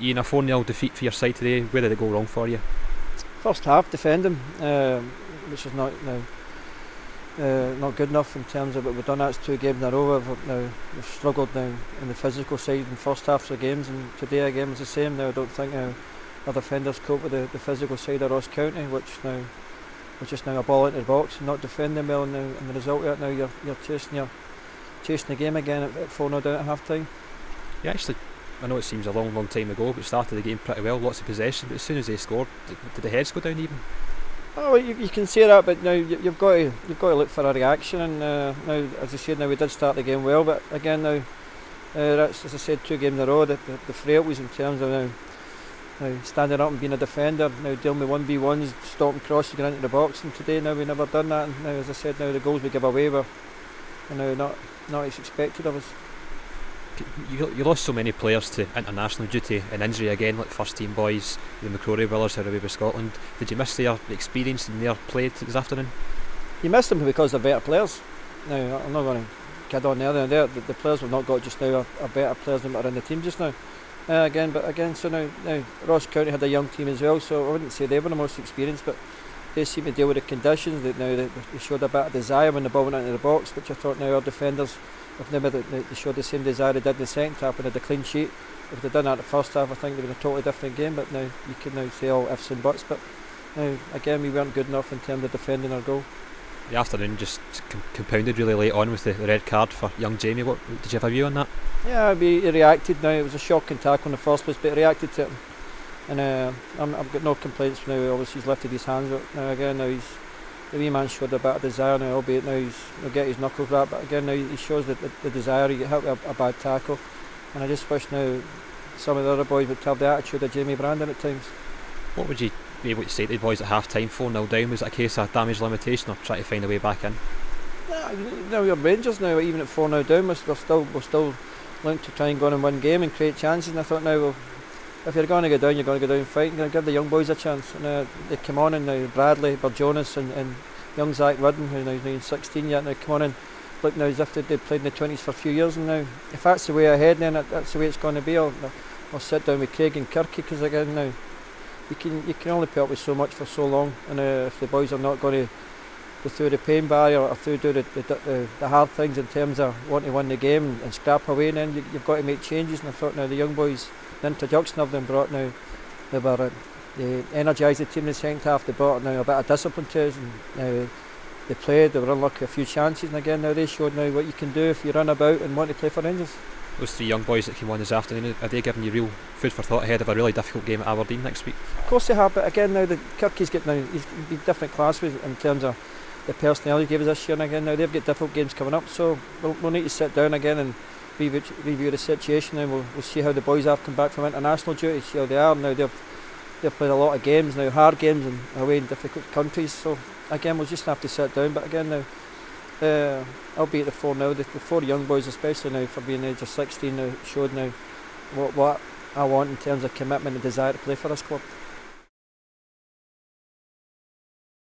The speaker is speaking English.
Ian, a 4 0 defeat for your side today. Where did it go wrong for you? First half defending, uh, which is not now. Uh, not good enough in terms of what we've done. That's two games in a row. We've, now, we've struggled now in the physical side in first halves of the games, and today again was the same. Now I don't think uh, our defenders cope with the, the physical side of Ross County, which now was just now a ball into the box and not defending well. Now, and the result of it now you're you're chasing your chasing the game again at, at four 0 down at half time. Yeah, actually, I know it seems a long, long time ago, but started the game pretty well, lots of possession. But as soon as they scored, did, did the heads go down even? Oh, you, you can say that, but now you, have got to you've got to look for a reaction. And uh, now, as I said, now we did start the game well, but again now, uh, that's as I said, two games in a row. The, the, the frailties in terms of now, now standing up and being a defender, now dealing with one v ones, stopping crosses, getting into the box. And today now we never done that. And now, as I said, now the goals we give away were, you know, not not as expected of us you, you lost so many players to international duty and injury again, like first team boys, the McCrory Willers are away with Scotland. Did you miss their experience and their play this afternoon? You missed them because they're better players. Now, I'm not going to kid on there. there the, the players we've not got just now are, are better players than are in the team just now. Uh, again, but again, so now, now Ross County had a young team as well, so I wouldn't say they were the most experienced, but they seem to deal with the conditions. That now they, they showed a bit of desire when the ball went into the box, which I thought now our defenders if never they showed the same desire they did in the second half and had a clean sheet. If they'd done that in the first half, I think have been a totally different game. But now you can now say all ifs and buts. But now again, we weren't good enough in terms of defending our goal. The afternoon just com- compounded really late on with the, the, red card for young Jamie. What did you have a view on that? Yeah, he reacted. Now it was a shocking tackle in the first place, but he reacted to it. And uh, i have got no complaints now. Obviously, he's lifted his hands up. Now again, now he's the wee man showed a bit of desire now, albeit now he's he'll get his knuckles wrapped, but again now he shows the, the, the desire, he with a, a, bad tackle. And I just wish now some of the other boys would have the attitude of Jamie Brandon at times. What would you be able to say to the boys at half time, 4 0 down? Was it a case of damage limitation or try to find a way back in? Yeah, now we're Rangers now, even at 4 0 down, we're, we're, still we're still linked to try and go on and win game and create chances. And I thought now, well, if you're going to go down, you're going to go down fighting. You're going to give the young boys a chance. And uh, they come on and now Bradley, Jonas, and, and young Zak Rudden, who now he's 16 yet, now come on and look now as if they, have played in the 20s for a few years and now if that's the way ahead then that's the way it's going to be I'll, I'll sit down with Craig and Kirky because again now you can you can only put up with so much for so long and uh, if the boys are not going to go through the pain barrier or through do the, the, the, the, hard things in terms of wanting to win the game and, and scrap away then you, you, have got to make changes and I thought now the young boys the introduction of them brought now they were uh, they energised the team in the second half. They brought now a bit of discipline to us, and now they played. They were unlucky a few chances, and again now they showed now what you can do if you run about and want to play for Rangers. Those three young boys that came on this afternoon, are they giving you real food for thought ahead of a really difficult game at Aberdeen next week? Of course they have, but again now the Kirky's getting now he's been different class with in terms of the personnel he gave us this year, and again now they've got difficult games coming up, so we'll, we'll need to sit down again and review, review the situation, and we'll, we'll see how the boys have come back from international duty, see how they are now. They've they've played a lot of games now, hard games and away in difficult countries. So again, we'll just have to sit down. But again, now uh, I'll be at the four now. The, the four young boys, especially now for being age of 16, now showed now what what I want in terms of commitment and desire to play for this club.